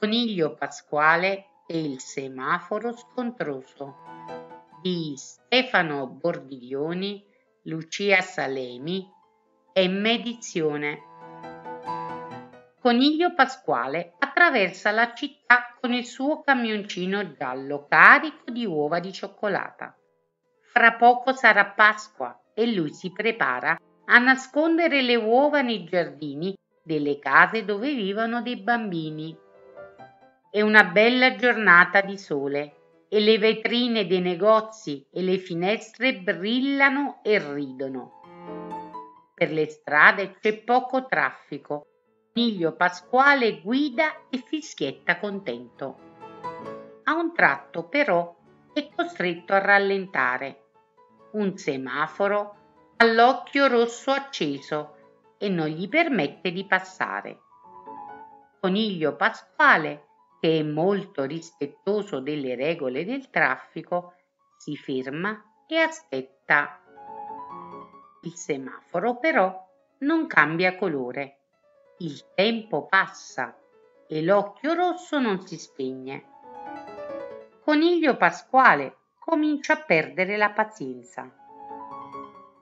Coniglio Pasquale e il semaforo scontroso di Stefano Bordiglioni, Lucia Salemi e Medizione. Coniglio Pasquale attraversa la città con il suo camioncino giallo carico di uova di cioccolata. Fra poco sarà Pasqua e lui si prepara a nascondere le uova nei giardini delle case dove vivono dei bambini. È una bella giornata di sole e le vetrine dei negozi e le finestre brillano e ridono. Per le strade c'è poco traffico. Miglio Pasquale guida e fischietta contento. A un tratto però è costretto a rallentare. Un semaforo ha l'occhio rosso acceso e non gli permette di passare. Coniglio Pasquale, che è molto rispettoso delle regole del traffico, si ferma e aspetta. Il semaforo però non cambia colore. Il tempo passa e l'occhio rosso non si spegne. Coniglio Pasquale comincia a perdere la pazienza.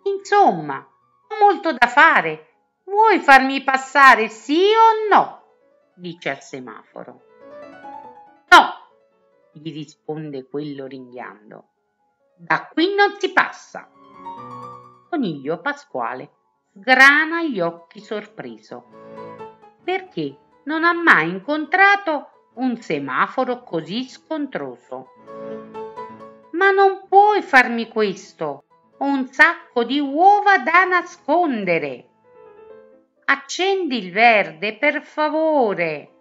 Insomma, ho molto da fare Vuoi farmi passare sì o no? dice al semaforo. Gli risponde quello ringhiando. Da qui non si passa. Coniglio Pasquale sgrana gli occhi sorpreso, perché non ha mai incontrato un semaforo così scontroso. Ma non puoi farmi questo, ho un sacco di uova da nascondere. Accendi il verde, per favore.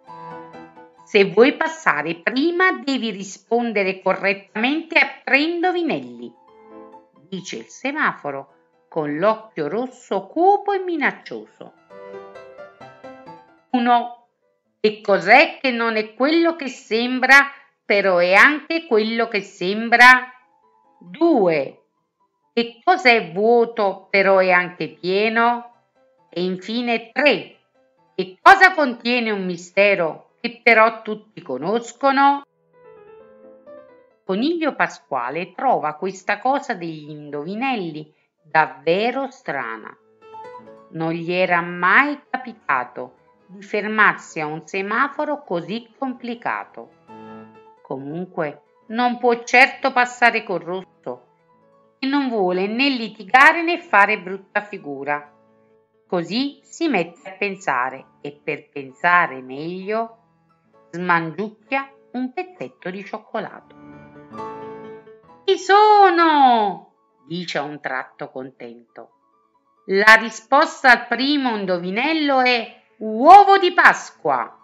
Se vuoi passare prima devi rispondere correttamente a tre indovinelli, dice il semaforo con l'occhio rosso cupo e minaccioso. 1. Che cos'è che non è quello che sembra, però è anche quello che sembra? 2. Che cos'è vuoto, però è anche pieno? E infine 3. Che cosa contiene un mistero che però tutti conoscono? Coniglio Pasquale trova questa cosa degli indovinelli davvero strana. Non gli era mai capitato di fermarsi a un semaforo così complicato. Comunque non può certo passare col rosso e non vuole né litigare né fare brutta figura. Così si mette a pensare e per pensare meglio smangiucchia un pezzetto di cioccolato. Chi sono? dice a un tratto contento. La risposta al primo indovinello è uovo di Pasqua.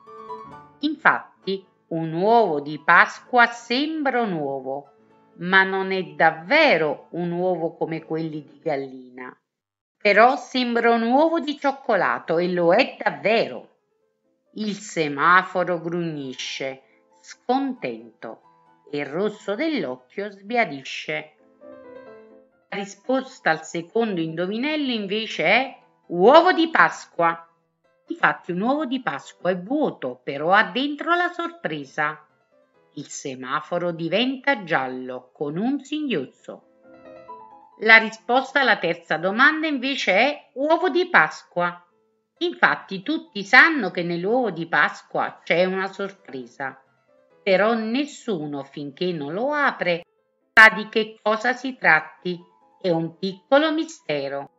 Infatti, un uovo di Pasqua sembra un uovo, ma non è davvero un uovo come quelli di gallina però sembra un uovo di cioccolato e lo è davvero. Il semaforo grugnisce, scontento, e il rosso dell'occhio sbiadisce. La risposta al secondo indovinello invece è uovo di Pasqua. Infatti un uovo di Pasqua è vuoto, però ha dentro la sorpresa. Il semaforo diventa giallo con un singhiozzo. La risposta alla terza domanda invece è uovo di Pasqua. Infatti tutti sanno che nell'uovo di Pasqua c'è una sorpresa, però nessuno finché non lo apre sa di che cosa si tratti, è un piccolo mistero.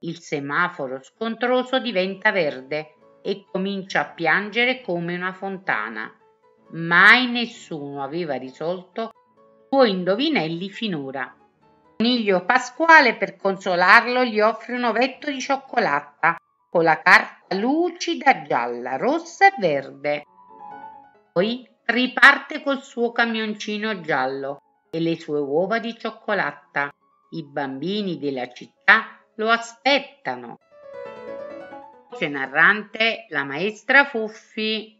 Il semaforo scontroso diventa verde e comincia a piangere come una fontana. Mai nessuno aveva risolto due indovinelli finora. Coniglio Pasquale per consolarlo gli offre un ovetto di cioccolata con la carta lucida gialla, rossa e verde. Poi riparte col suo camioncino giallo e le sue uova di cioccolata. I bambini della città lo aspettano. Voce narrante la maestra Fuffi.